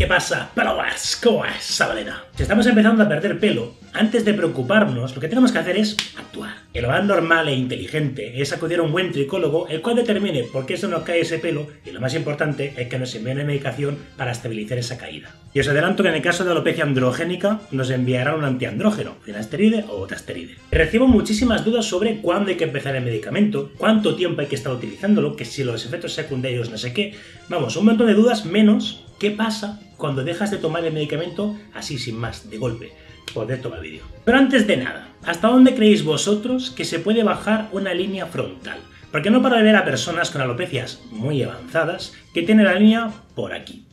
¿Qué pasa, pelovers? ¿Cómo es, Sabalena? Si estamos empezando a perder pelo, antes de preocuparnos, lo que tenemos que hacer es actuar. Lo más normal e inteligente es acudir a un buen tricólogo, el cual determine por qué se nos cae ese pelo, y lo más importante es que nos envíe una medicación para estabilizar esa caída. Y os adelanto que en el caso de alopecia androgénica, nos enviará un antiandrógeno, finasteride o tasteride. Recibo muchísimas dudas sobre cuándo hay que empezar el medicamento, cuánto tiempo hay que estar utilizándolo, que si los efectos secundarios no sé qué. Vamos, un montón de dudas menos qué pasa cuando dejas de tomar el medicamento así sin más, de golpe. Poder tomar vídeo. Pero antes de nada, ¿hasta dónde creéis vosotros que se puede bajar una línea frontal? Porque no para de ver a personas con alopecias muy avanzadas que tienen la línea por aquí.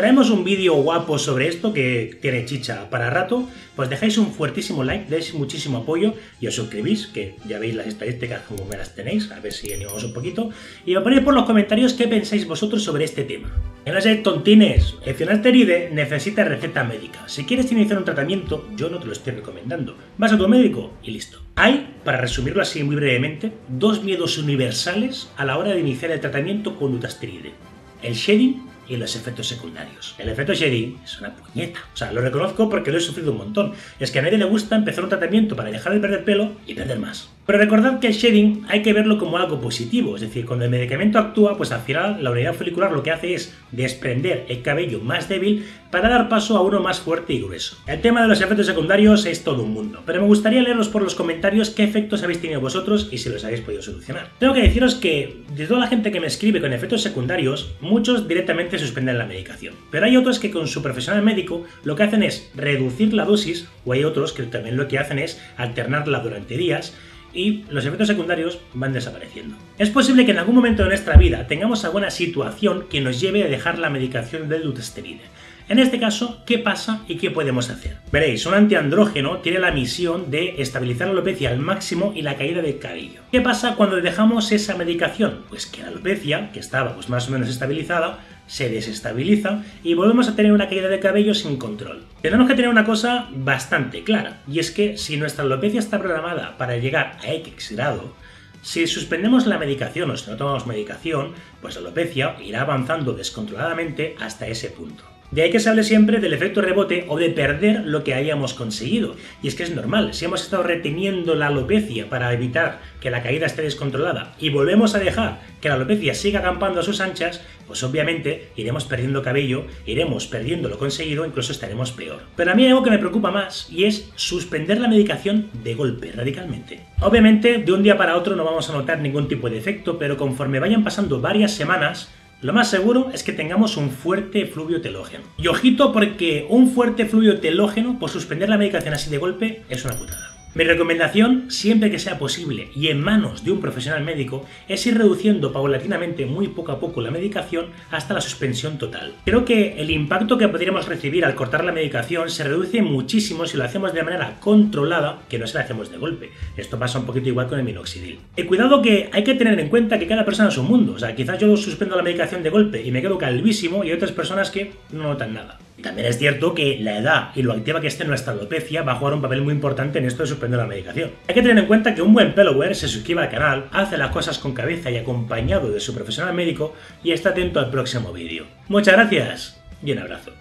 Traemos un vídeo guapo sobre esto que tiene chicha para rato, pues dejáis un fuertísimo like, deis muchísimo apoyo y os suscribís, que ya veis las estadísticas como me las tenéis, a ver si animamos un poquito, y me ponéis por los comentarios qué pensáis vosotros sobre este tema. En seáis tontines, el finasteride necesita receta médica. Si quieres iniciar un tratamiento, yo no te lo estoy recomendando. Vas a tu médico y listo. Hay, para resumirlo así muy brevemente, dos miedos universales a la hora de iniciar el tratamiento con dutasteride. El shedding y los efectos secundarios. El efecto shedding es una puñeta. O sea, lo reconozco porque lo he sufrido un montón. Es que a nadie le gusta empezar un tratamiento para dejar de perder pelo y perder más. Pero recordad que el shedding hay que verlo como algo positivo, es decir, cuando el medicamento actúa, pues al final la unidad folicular lo que hace es desprender el cabello más débil para dar paso a uno más fuerte y grueso. El tema de los efectos secundarios es todo un mundo, pero me gustaría leeros por los comentarios qué efectos habéis tenido vosotros y si los habéis podido solucionar. Tengo que deciros que de toda la gente que me escribe con efectos secundarios, muchos directamente suspenden la medicación, pero hay otros que con su profesional médico lo que hacen es reducir la dosis o hay otros que también lo que hacen es alternarla durante días y los efectos secundarios van desapareciendo. Es posible que en algún momento de nuestra vida tengamos alguna situación que nos lleve a dejar la medicación del dutasteride. En este caso, ¿qué pasa y qué podemos hacer? Veréis, un antiandrógeno tiene la misión de estabilizar la alopecia al máximo y la caída del cabello. ¿Qué pasa cuando dejamos esa medicación? Pues que la alopecia, que estaba pues, más o menos estabilizada, se desestabiliza y volvemos a tener una caída de cabello sin control. Tenemos que tener una cosa bastante clara, y es que si nuestra alopecia está programada para llegar a X grado, si suspendemos la medicación o si no tomamos medicación, pues la alopecia irá avanzando descontroladamente hasta ese punto. De ahí que se hable siempre del efecto rebote o de perder lo que hayamos conseguido. Y es que es normal, si hemos estado reteniendo la alopecia para evitar que la caída esté descontrolada y volvemos a dejar que la alopecia siga acampando a sus anchas, pues obviamente iremos perdiendo cabello, iremos perdiendo lo conseguido, incluso estaremos peor. Pero a mí hay algo que me preocupa más y es suspender la medicación de golpe, radicalmente. Obviamente, de un día para otro no vamos a notar ningún tipo de efecto, pero conforme vayan pasando varias semanas, lo más seguro es que tengamos un fuerte fluvio telógeno. Y ojito porque un fuerte fluvio telógeno por suspender la medicación así de golpe es una putada. Mi recomendación, siempre que sea posible y en manos de un profesional médico, es ir reduciendo paulatinamente muy poco a poco la medicación hasta la suspensión total. Creo que el impacto que podríamos recibir al cortar la medicación se reduce muchísimo si lo hacemos de manera controlada que no se la hacemos de golpe. Esto pasa un poquito igual con el minoxidil. Y cuidado que hay que tener en cuenta que cada persona es un mundo. O sea, quizás yo suspendo la medicación de golpe y me quedo calvísimo y hay otras personas que no notan nada. También es cierto que la edad y lo activa que esté nuestra alopecia va a jugar un papel muy importante en esto de suspender la medicación. Hay que tener en cuenta que un buen pellower se suscribe al canal, hace las cosas con cabeza y acompañado de su profesional médico y está atento al próximo vídeo. Muchas gracias y un abrazo.